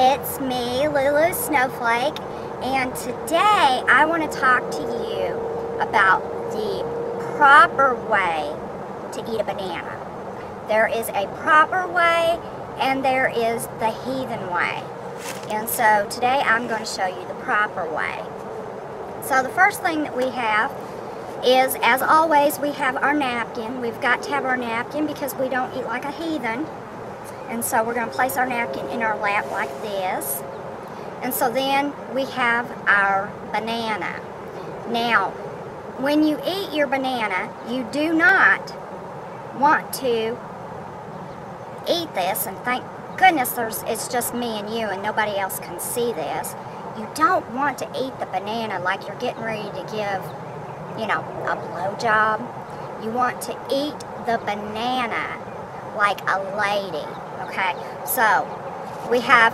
It's me, Lulu Snowflake, and today I want to talk to you about the proper way to eat a banana. There is a proper way and there is the heathen way. And so today I'm going to show you the proper way. So the first thing that we have is, as always, we have our napkin. We've got to have our napkin because we don't eat like a heathen. And so we're going to place our napkin in our lap like this. And so then we have our banana. Now, when you eat your banana, you do not want to eat this, and thank goodness there's it's just me and you and nobody else can see this. You don't want to eat the banana like you're getting ready to give, you know, a blowjob. You want to eat the banana like a lady, okay? So, we have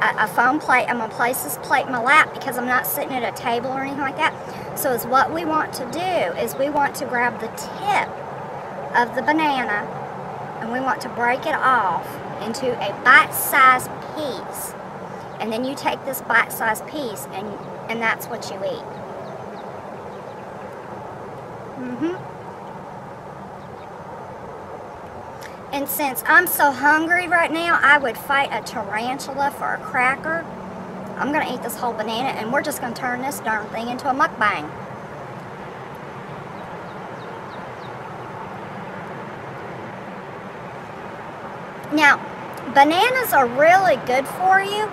a, a foam plate. I'm going to place this plate in my lap because I'm not sitting at a table or anything like that. So is what we want to do is we want to grab the tip of the banana and we want to break it off into a bite-sized piece. And then you take this bite-sized piece and, and that's what you eat. Mm-hmm. And since I'm so hungry right now, I would fight a tarantula for a cracker. I'm going to eat this whole banana and we're just going to turn this darn thing into a mukbang. Now, bananas are really good for you.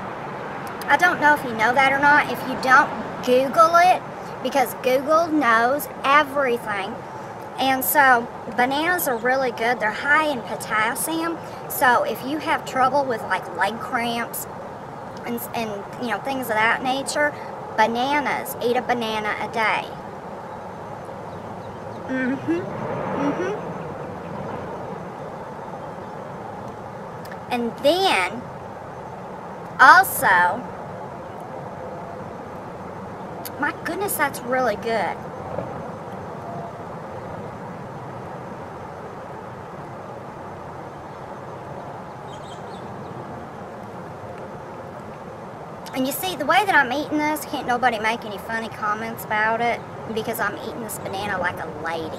I don't know if you know that or not. If you don't, Google it because Google knows everything. And so bananas are really good. They're high in potassium. So if you have trouble with like leg cramps and, and you know things of that nature, bananas, eat a banana a day. Mm-hmm. Mm-hmm. And then also, my goodness, that's really good. And you see, the way that I'm eating this, can't nobody make any funny comments about it because I'm eating this banana like a lady.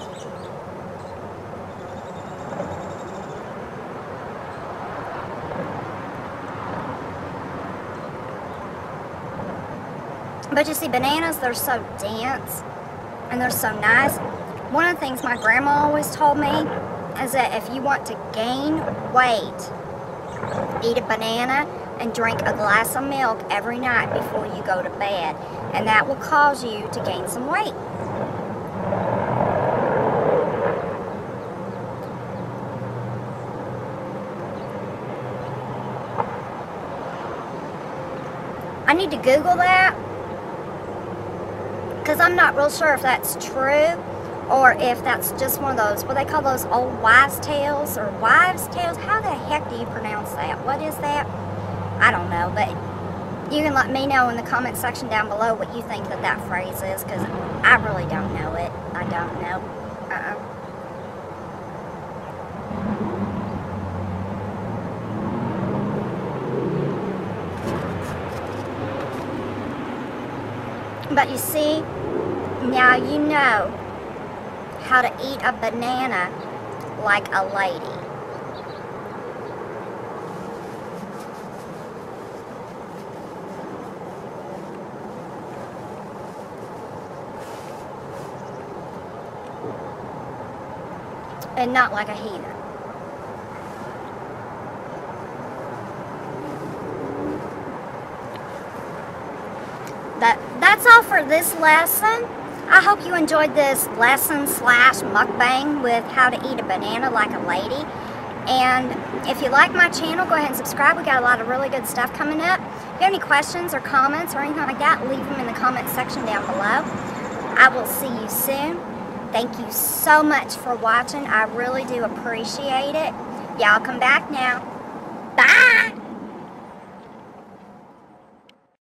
But you see, bananas, they're so dense and they're so nice. One of the things my grandma always told me is that if you want to gain weight, eat a banana and drink a glass of milk every night before you go to bed. And that will cause you to gain some weight. I need to Google that because I'm not real sure if that's true or if that's just one of those, what they call those old wives' tales or wives' tales. How the heck do you pronounce that? What is that? I don't know, but you can let me know in the comment section down below what you think that that phrase is because I really don't know it. I don't know. Uh-uh. But you see, now you know how to eat a banana like a lady. And not like a heathen. That, that's all for this lesson. I hope you enjoyed this lesson slash mukbang with how to eat a banana like a lady. And if you like my channel, go ahead and subscribe. We got a lot of really good stuff coming up. If you have any questions or comments or anything like that, leave them in the comment section down below. I will see you soon. Thank you so much for watching. I really do appreciate it. Y'all come back now.